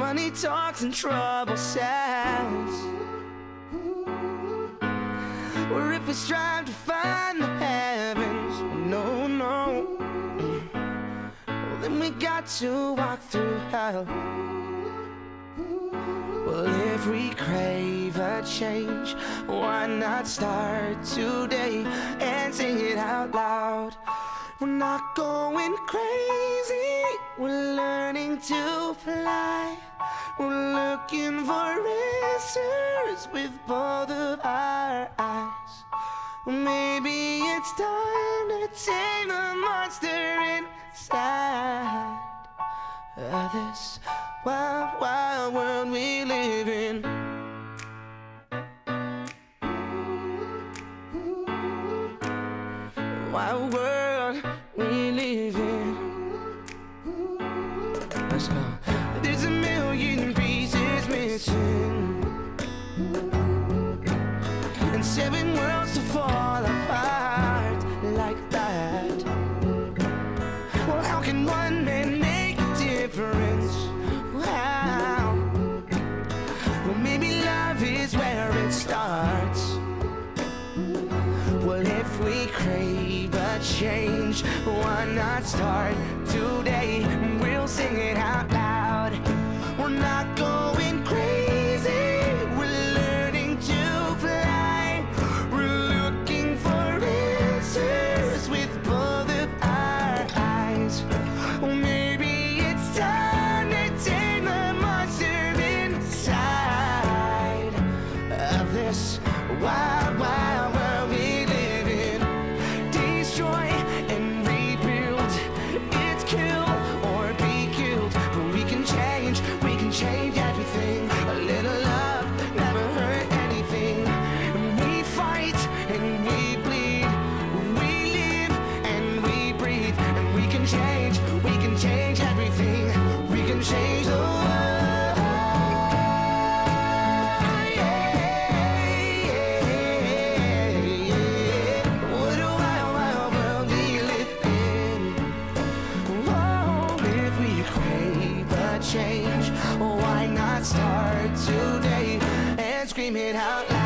Money talks and trouble sells. Or if we strive to find the heavens, no, no. Well, then we got to walk through hell. Well, if we crave a change, why not start today and sing it out loud? We're not going crazy, we're learning to fly. We're looking for answers with both of our eyes. Maybe it's time to tame the monster inside of this wild, wild world we live in. Wild world Let's go. There's a million pieces missing, change, why not start today? We'll sing it out loud. We're not going crazy. We're learning to fly. We're looking for answers with both of our eyes. Maybe it's time to tame the monster inside of this wild scream it out loud.